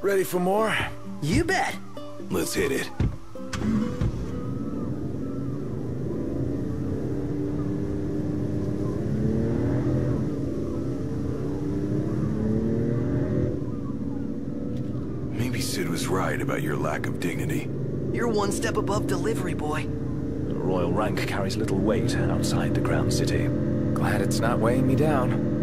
Ready for more? You bet. Let's hit it. Right about your lack of dignity. You're one step above delivery boy. The royal rank carries little weight outside the Crown City. Glad it's not weighing me down.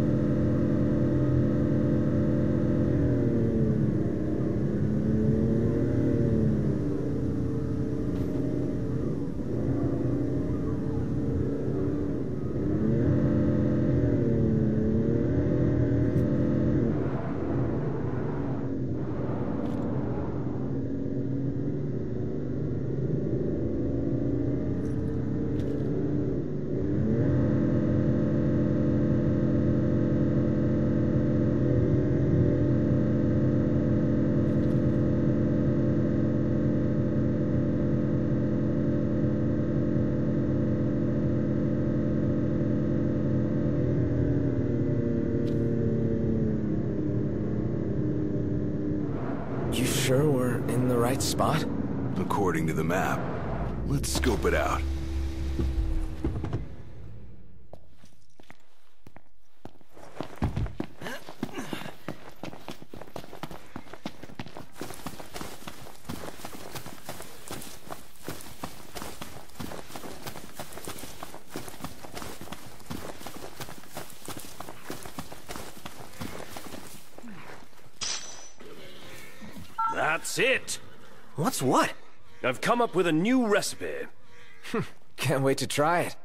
You sure we're in the right spot? According to the map. Let's scope it out. That's it! What's what? I've come up with a new recipe. Can't wait to try it.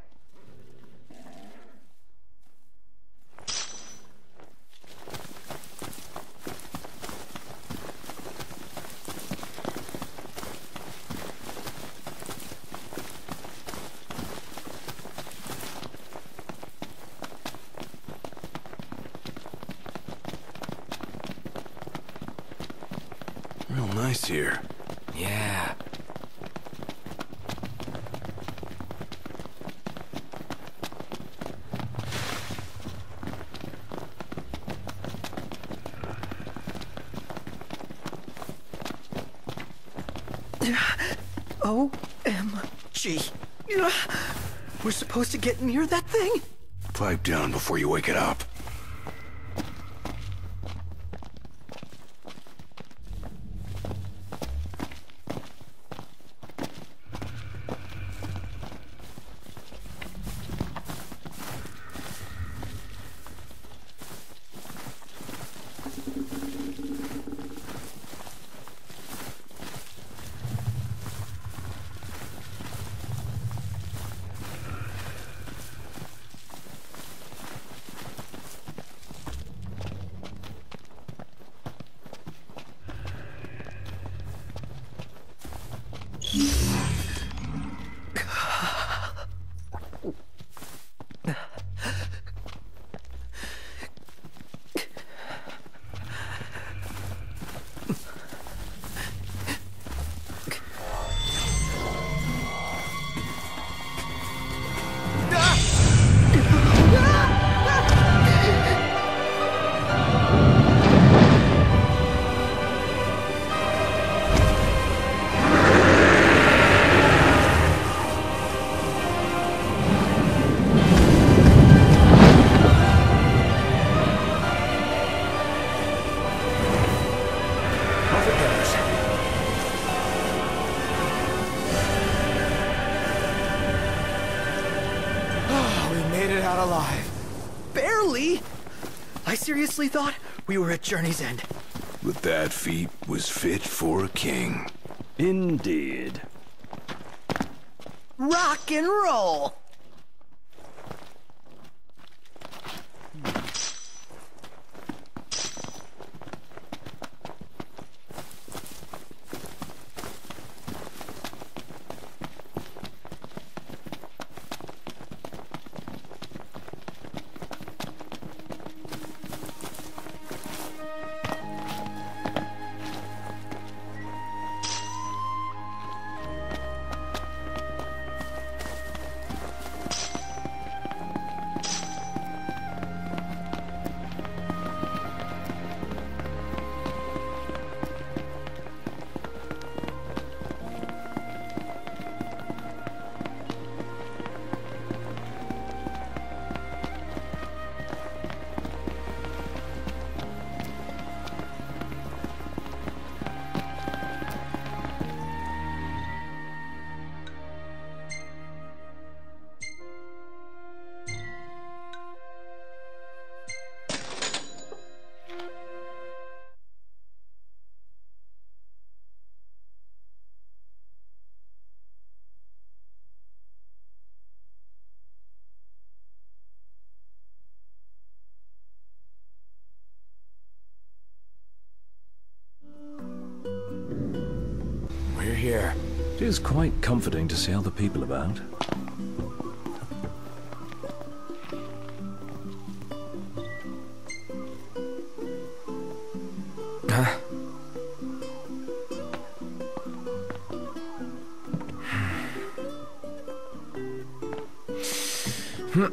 Real nice here. Yeah. O-M-G. We're supposed to get near that thing? Pipe down before you wake it up. Journey's End. But that feat was fit for a king. Indeed. Rock and roll. Is quite comforting to see other people about. Huh?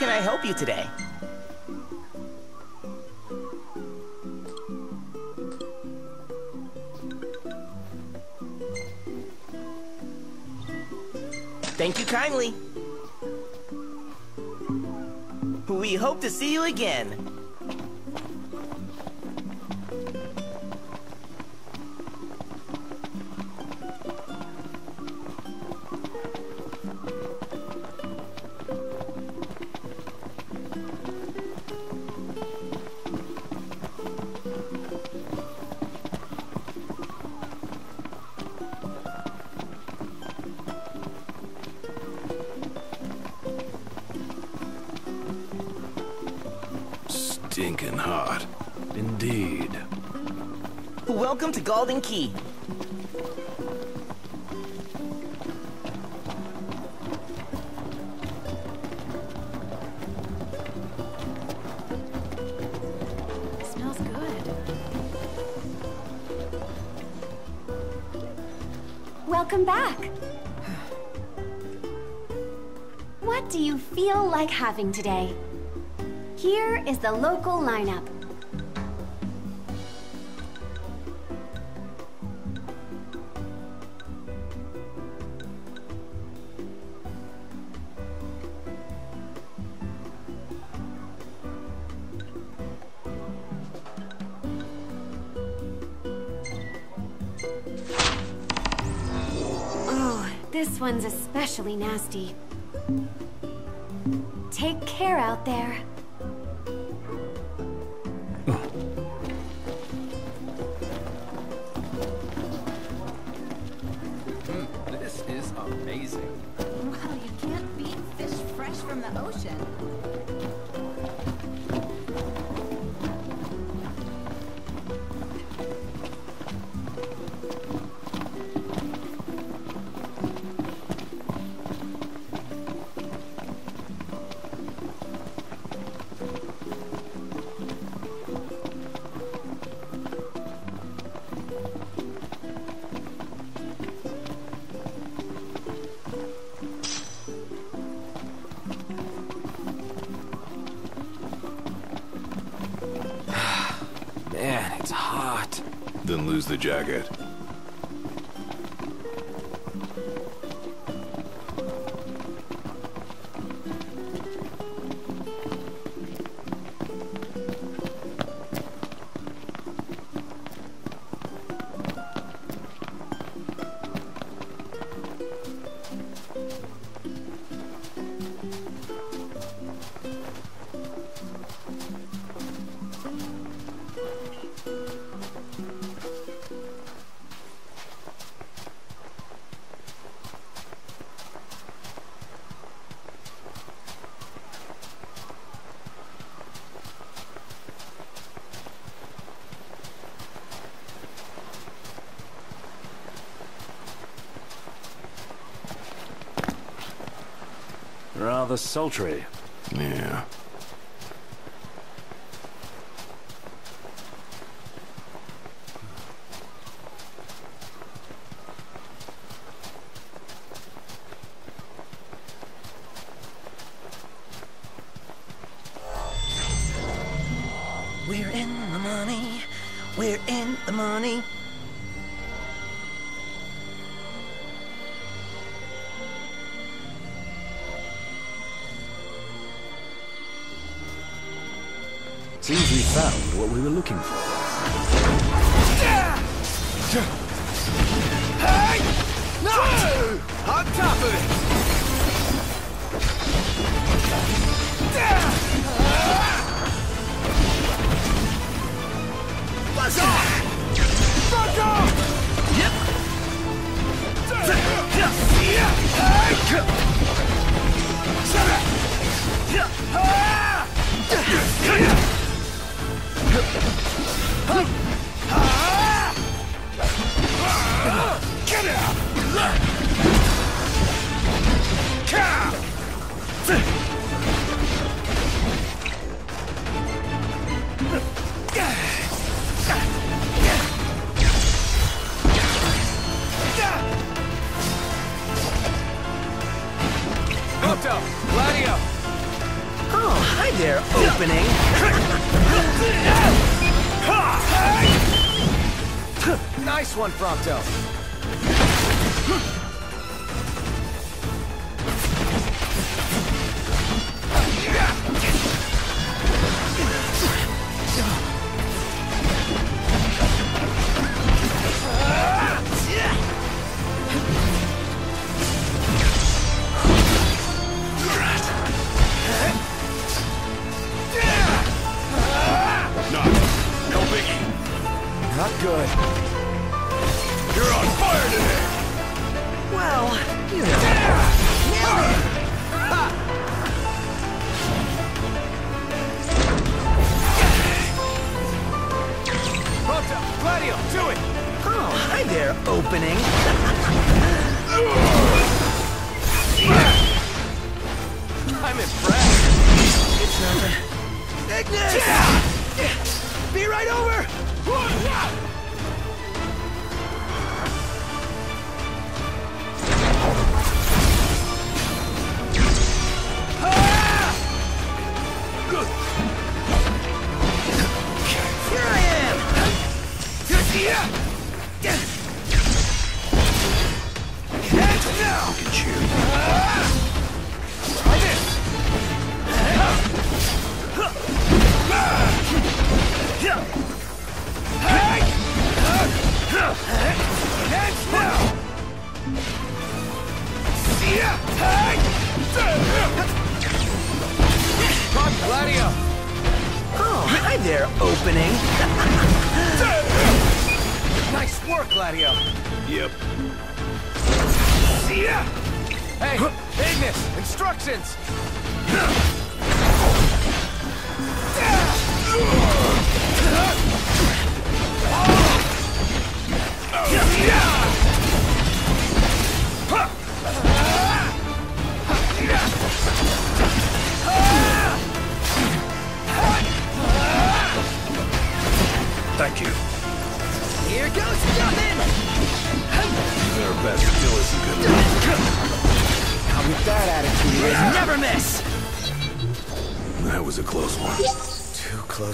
Can I help you today? Thank you kindly. We hope to see you again. Stinking hot. Indeed. Welcome to Galdin Quay. smells good. Welcome back. What do you feel like having today? Here is the local lineup. Oh, this one's especially nasty. Take care out there. Ocean. It's hot. Then lose the jacket. Rather sultry. Yeah. Get up! Buzz off! Yep! Prompto! Gladio! Oh, hi there, opening. Nice one, Prompto!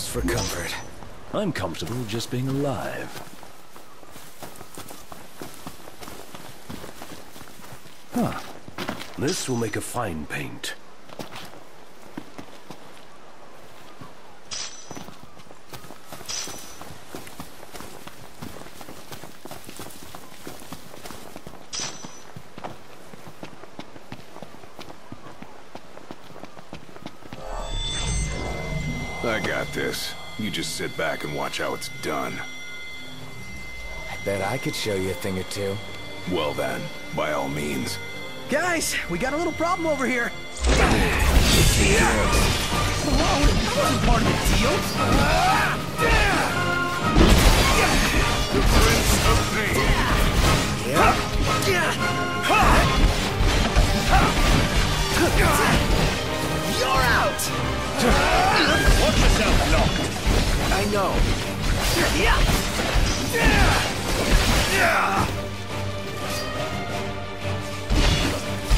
for comfort. I'm comfortable just being alive. Huh. This will make a fine paint. Just sit back and watch how it's done. I bet I could show you a thing or two. Well then, by all means. Guys, we got a little problem over here. Part of the deal? You're out! Watch yourself, Locke! I know.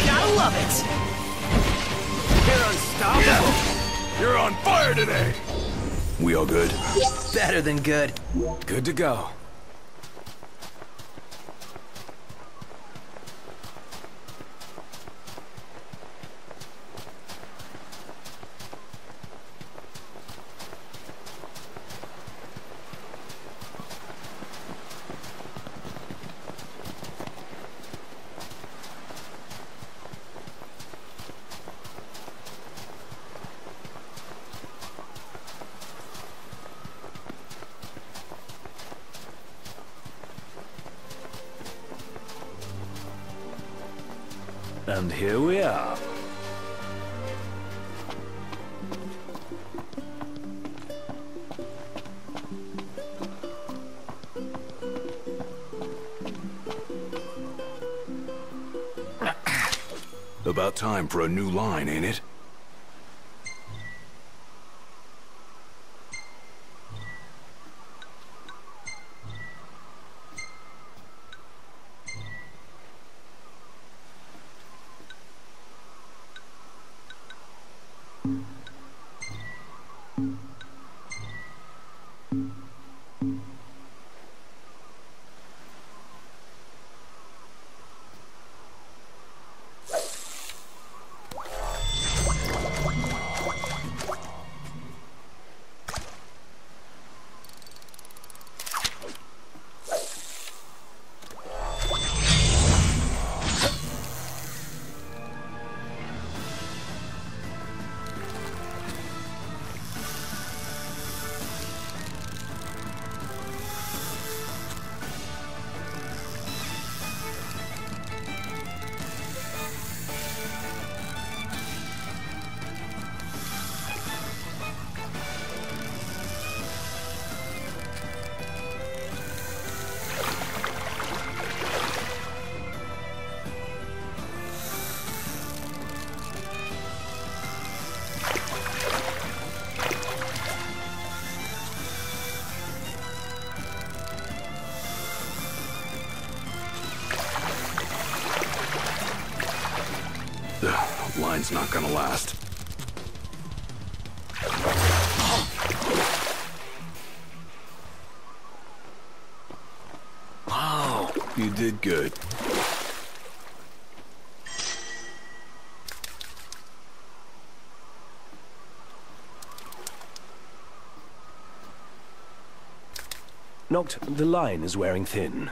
Gotta love it! You're unstoppable! You're on fire today! We all good? Better than good. Good to go. And here we are. About time for a new line, ain't it? Line's not gonna last. Wow, you did good. Noct, the line is wearing thin.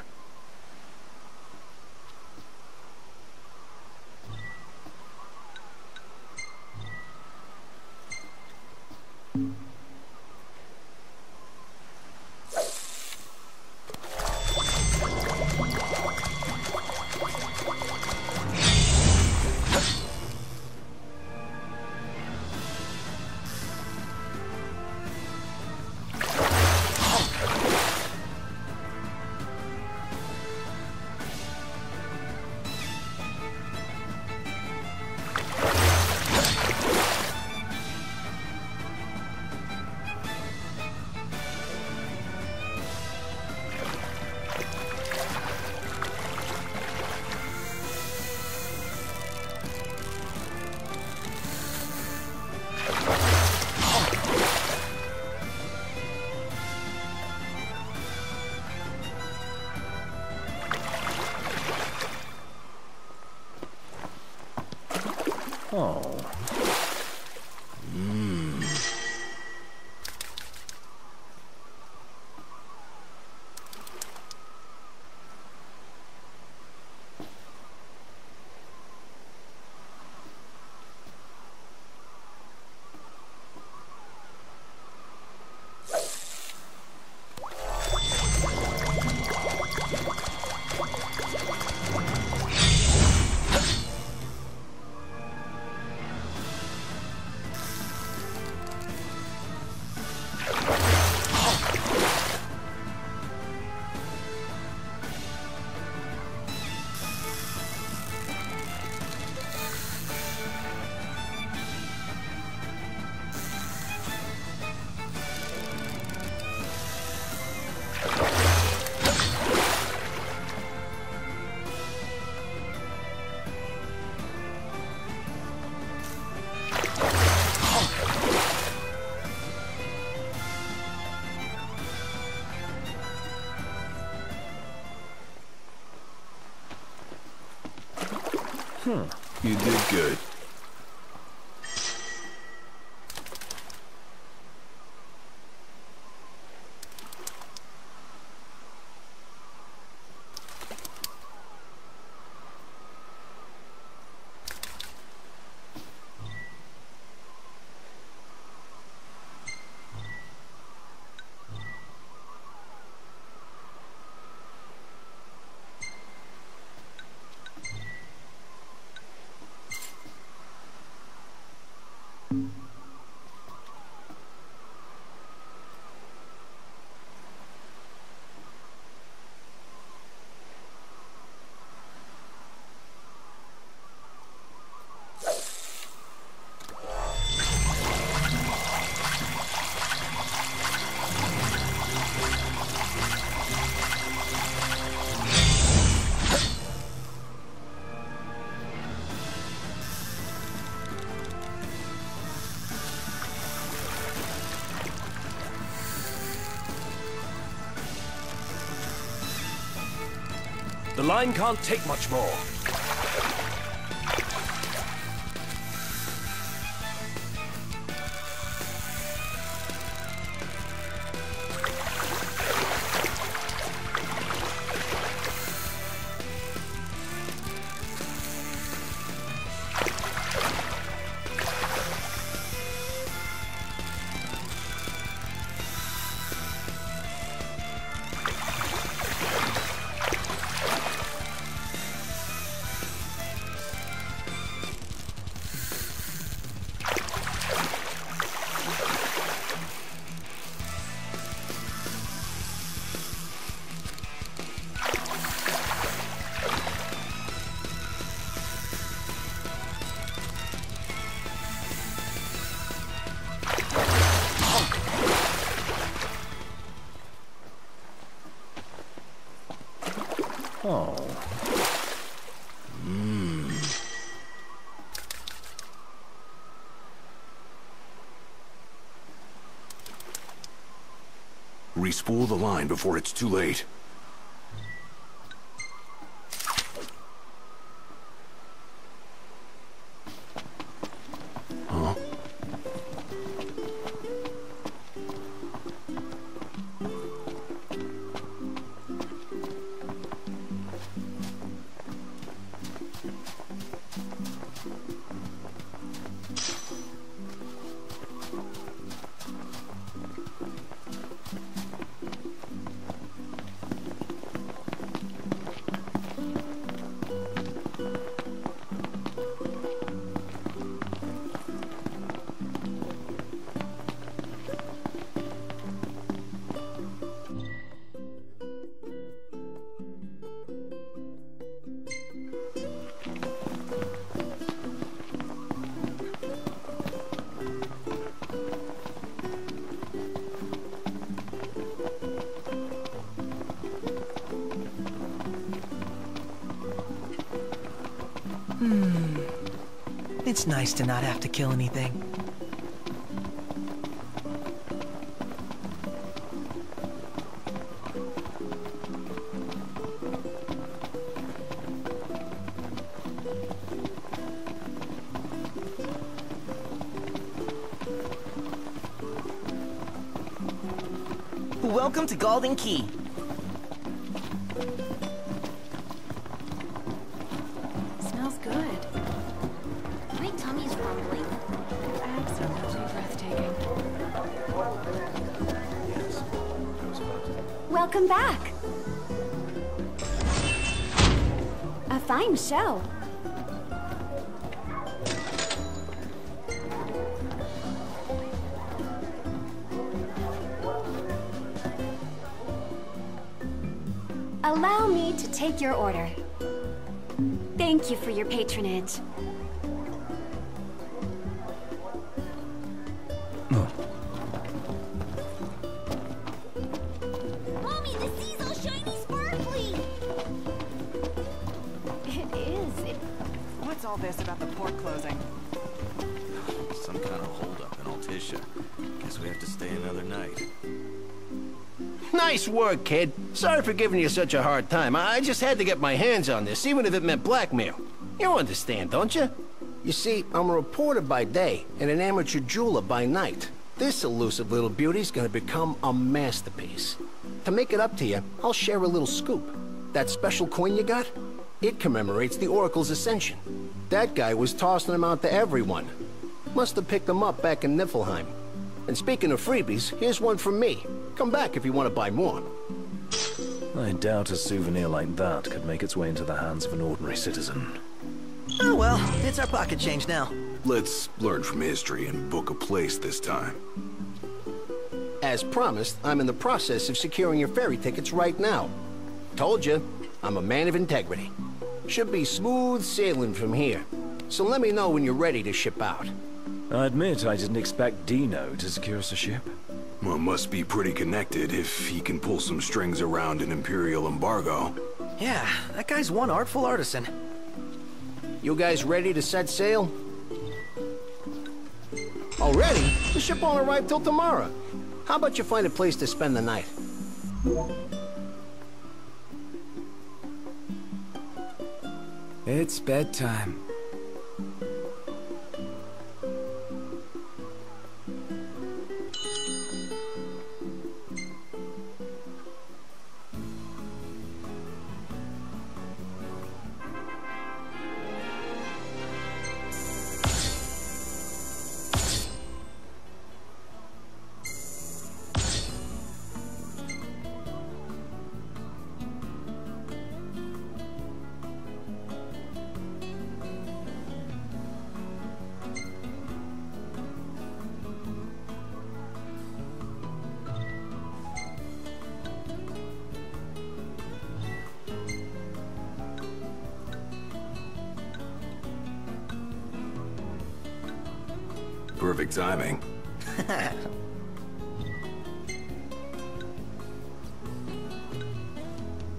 Oh. You did good. The line can't take much more. Respool the line before it's too late. It's nice to not have to kill anything. Welcome to Galdin Quay. Show. Allow me to take your order. Thank you for your patronage. Nice work, kid. Sorry for giving you such a hard time. I just had to get my hands on this, even if it meant blackmail. You understand, don't you? You see, I'm a reporter by day and an amateur jeweler by night. This elusive little beauty's gonna become a masterpiece. To make it up to you, I'll share a little scoop. That special coin you got? It commemorates the Oracle's ascension. That guy was tossing them out to everyone. Must have picked them up back in Niflheim. And speaking of freebies, here's one from me. Come back if you want to buy more. I doubt a souvenir like that could make its way into the hands of an ordinary citizen. Oh well, it's our pocket change now. Let's learn from history and book a place this time. As promised, I'm in the process of securing your ferry tickets right now. Told you, I'm a man of integrity. Should be smooth sailing from here. So let me know when you're ready to ship out. I admit I didn't expect Dino to secure us a ship. Well, must be pretty connected if he can pull some strings around an Imperial embargo. Yeah, that guy's one artful artisan. You guys ready to set sail? Already? The ship won't arrive till tomorrow. How about you find a place to spend the night? It's bedtime. Perfect timing.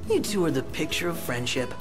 You two are the picture of friendship.